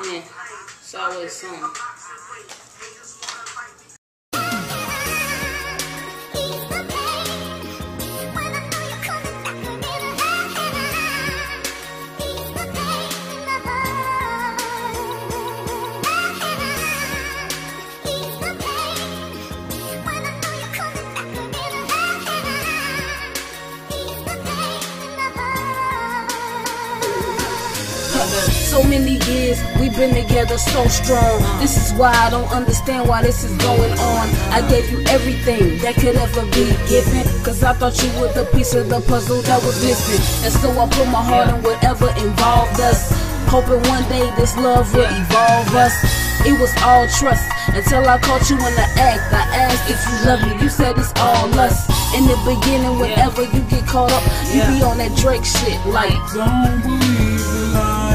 Yeah, it's always something. So many years we've been together so strong. This is why I don't understand why this is going on. I gave you everything that could ever be given. Cause I thought you were the piece of the puzzle that was missing. And so I put my heart in whatever involved us. Hoping one day this love would evolve us. It was all trust until I caught you in the act. I asked if you love me, you said it's all lust. In the beginning, whenever you get caught up, you be on that Drake shit like. Don't believe the lie.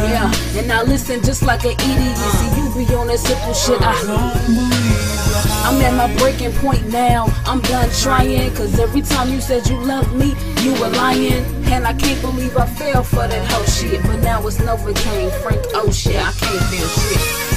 Yeah, and I listen just like an idiot. See, you be on that simple shit. I don't believe. I'm at my breaking point now. I'm done trying. Cause every time you said you loved me, you were lying. And I can't believe I fell for that whole shit. But now it's Novocaine, Frank oh Ocean. I can't feel shit.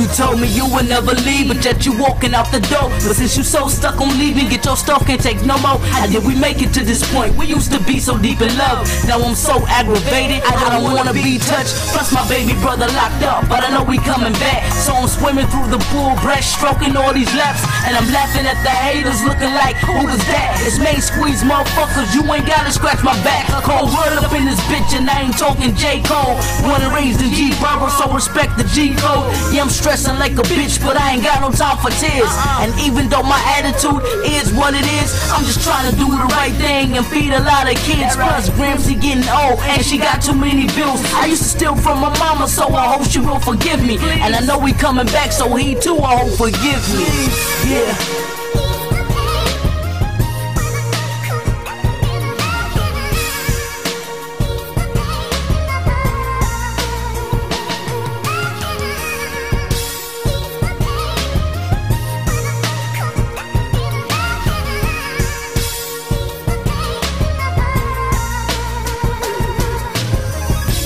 You told me you would never leave, but yet you walking out the door. But since you so stuck on leaving, get your stuff, can't take no more. How did we make it to this point? We used to be so deep in love. Now I'm so aggravated, I don't wanna be touched. Plus my baby brother locked up, but I know we coming back. So I'm swimming through the pool, breast stroking all these laps, and I'm laughing at the haters, looking like, who was that? It's Mane Squeeze, motherfuckers. You ain't gotta scratch my back. Cold word up in this bitch, and I ain't talking J Cole. And raised in G Borough, so respect the G code. Yeah, I'm stressing like a bitch, but I ain't got no time for tears. And even though my attitude is what it is, I'm just trying to do the right thing and feed a lot of kids. Plus, Gramsci getting old, and she got too many bills. I used to steal from my mama, so I hope she will forgive me. And I know we coming back, so he too, I hope forgive me. Yeah.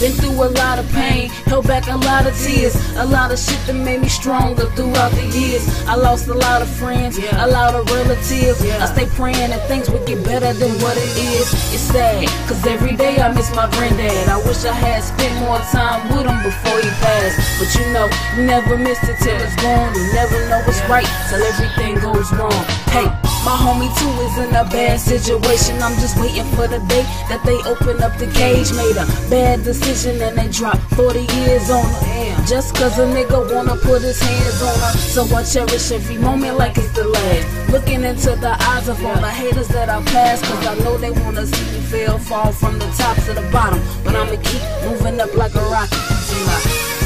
Been through a lot of pain, held back a lot of tears, a lot of shit that made me stronger throughout the years. I lost a lot of friends, a lot of relatives. I stay praying that things would get better than what it is. It's sad, cause every day I miss my granddad. I wish I had spent more time with him before he passed. But you know, you never miss it till it's gone. You never know what's right till everything goes wrong. Hey, my homie too is in a bad situation. I'm just waiting for the day that they open up the cage. Made a bad decision and they dropped 40 years on her. Just cause a nigga wanna put his hands on her. So I cherish every moment like it's the last. Looking into the eyes of all the haters that I pass. Cause I know they wanna see me fail, fall from the top to the bottom. But I'ma keep moving up like a rocket.